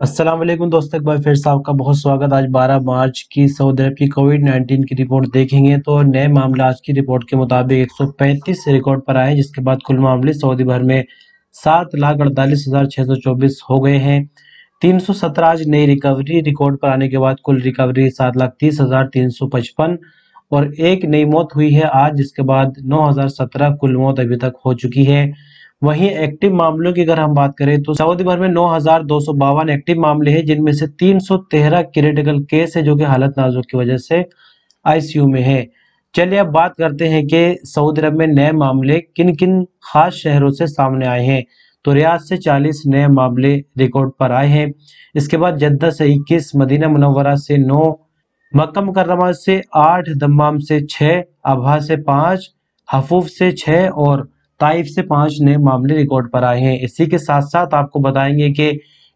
अस्सलाम वालेकुम दोस्तों, एक बार फिर से आपका बहुत स्वागत। आज 12 मार्च की सऊदी अरब की कोविड 19 की रिपोर्ट देखेंगे तो नए मामले आज की रिपोर्ट के मुताबिक 135 रिकॉर्ड पर आए, जिसके बाद कुल मामले सऊदी भर में सात लाख अड़तालीस हज़ार छह सौ चौबीस हो गए हैं। 317 आज नई रिकवरी रिकॉर्ड पर आने के बाद कुल रिकवरी सात लाख तीस हज़ार तीन सौ पचपन और एक नई मौत हुई है आज, जिसके बाद नौ हज़ार सत्रह कुल मौत अभी तक हो चुकी है। वहीं एक्टिव मामलों की अगर हम बात करें तो सऊदी भर में नौ हज़ार दो सौ बावन एक्टिव मामले हैं, जिनमें से तीन सौ तेरह क्रिटिकल केस है, जो कि हालत नाजुक की वजह से आईसीयू में है। चलिए अब बात करते हैं कि सऊदी अरब में नए मामले किन किन खास शहरों से सामने आए हैं। तो रियाज से 40 नए मामले रिकॉर्ड पर आए हैं। इसके बाद जद्दा से 21 मदीना मुनवरा से 9 मक्का मुकर्रमा से 8 दम्माम से 6 अबहा से 5 हफूफ से 6 और ताइफ से पाँच नए मामले रिकॉर्ड पर आए हैं। इसी के साथ साथ आपको बताएँगे कि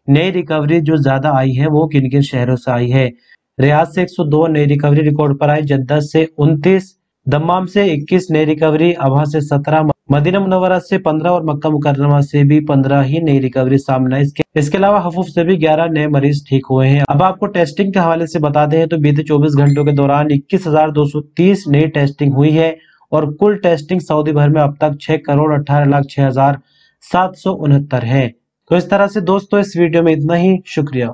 नई रिकवरी जो ज़्यादा आई है, वो किन किन शहरों से आई है? रियाज से 102 नई रिकवरी रिकॉर्ड पर आई, जद्दा से 29 दम्माम से 21 नई रिकवरी अबहा से 17 मदीना मुनवरा से 15 और मक्का मुकरमा से भी 15 ही नई रिकवरी सामने आई। इसके इसके अलावा हफूफ से भी 11 नए मरीज़ ठीक हुए हैं। अब आपको टेस्टिंग के हवाले से बताते हैं तो बीते 24 घंटों के दौरान इक्कीस नई टेस्टिंग हुई है। और कुल टेस्टिंग सऊदी भर में अब तक छह करोड़ अठारह लाख छह हज़ार सात सौ उनहत्तर है। तो इस तरह से दोस्तों, इस वीडियो में इतना ही। शुक्रिया।